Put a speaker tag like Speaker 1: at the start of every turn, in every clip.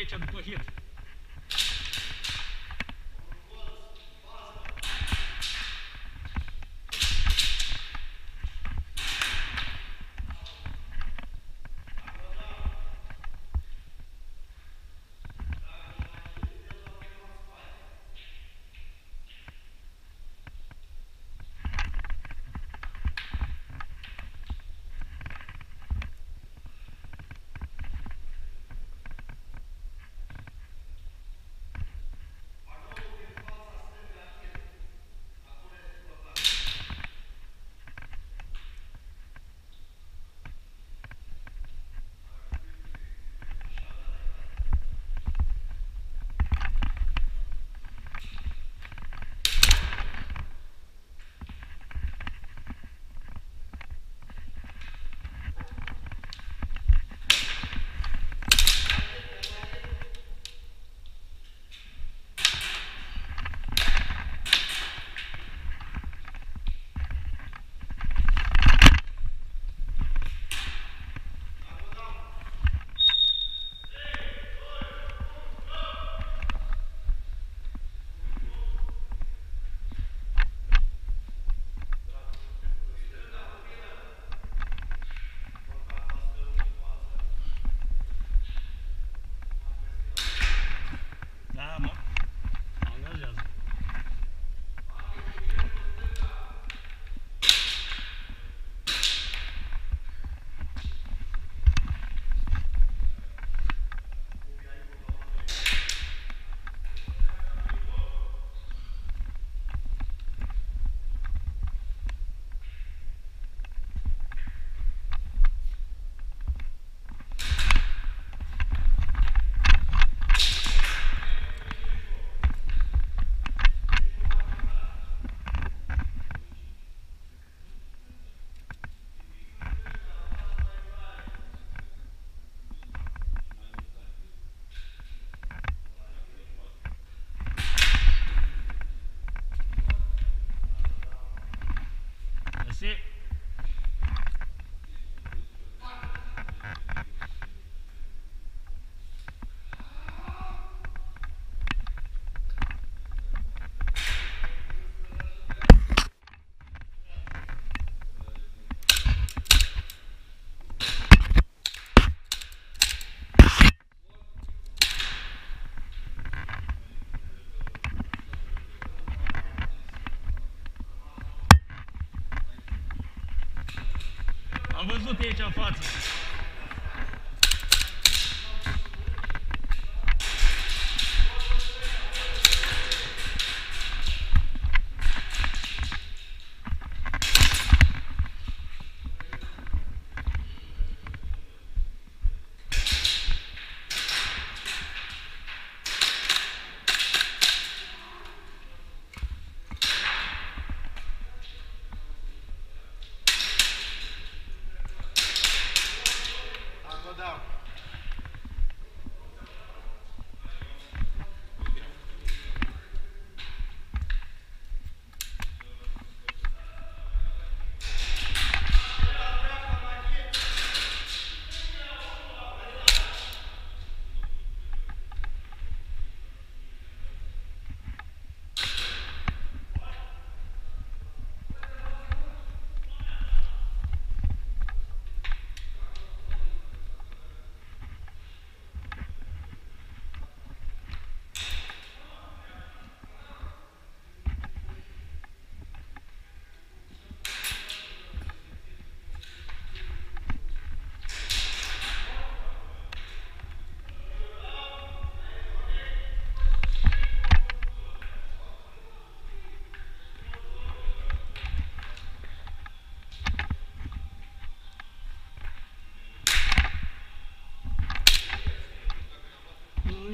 Speaker 1: вечен погиб.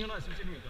Speaker 2: Nu n-a simțit nimic.